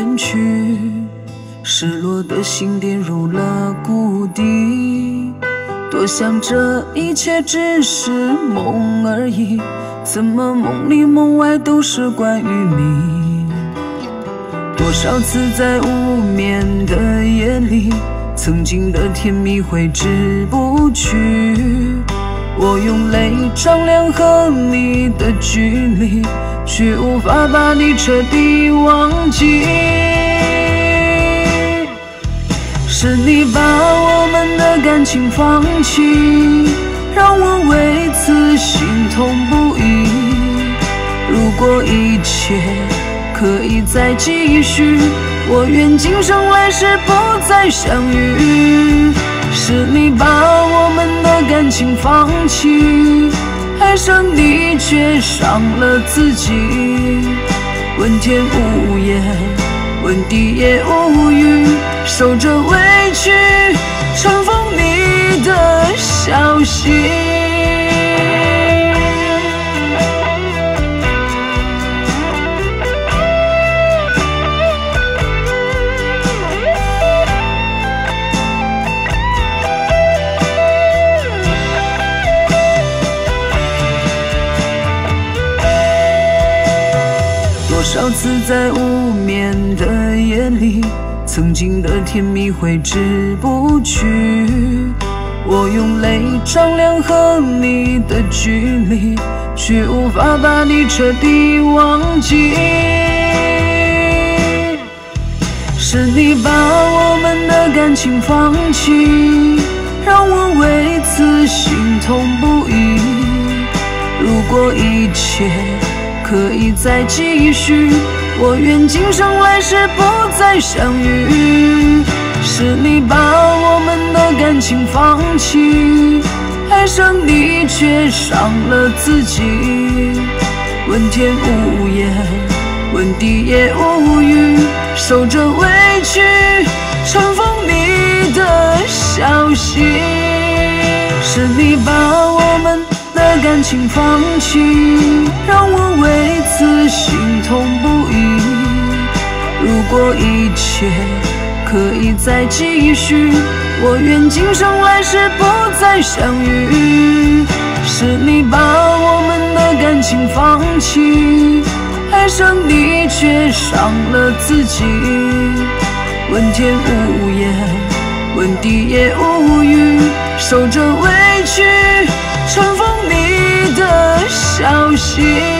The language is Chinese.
远去，失落的心跌入了谷底。多想这一切只是梦而已，怎么梦里梦外都是关于你？多少次在无眠的夜里，曾经的甜蜜挥之不去。我用泪丈量和你的距离。却无法把你彻底忘记，是你把我们的感情放弃，让我为此心痛不已。如果一切可以再继续，我愿今生来世不再相遇。是你把情放弃。爱上你，却伤了自己。问天无言，问地也无语，受着委屈，尘封你的消息。次在无眠的夜里，曾经的甜蜜挥之不去。我用泪丈量和你的距离，却无法把你彻底忘记。是你把我们的感情放弃，让我为此心痛不已。如果一切……可以再继续，我愿今生来世不再相遇。是你把我们的感情放弃，爱上你却伤了自己。问天无言，问地也无语，受着委屈，们。感情放弃，让我为此心痛不已。如果一切可以再继续，我愿今生来世不再相遇。是你把我们的感情放弃，爱上你却伤了自己。问天无言，问地也无语，守着去。